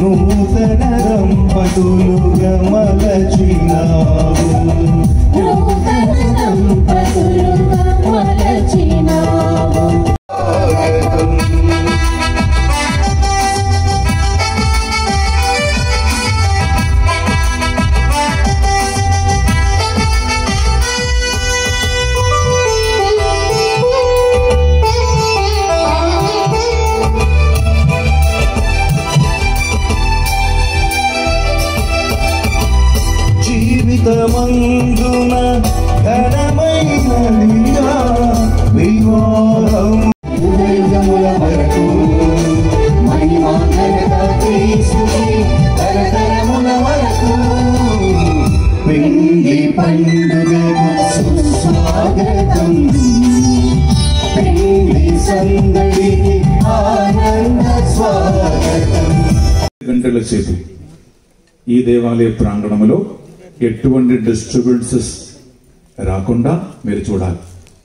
నూతన రంపటులుగా మలచినావు జీవితమందున ఘనమైనదిగా వివాహం. యుగముల వరకు మహిమా ఘనత క్రీస్తుకి తరతరముల వరకు పెండి పండుగకు సుస్వాగతం. పెండి సందడికి ఆనంద స్వాగతం. గంటల సేపు ఈ దేవాలయ ప్రాంగణంలో ఎటువంటి డిస్టర్బెన్సెస్ రాకుండా మీరు చూడాలి.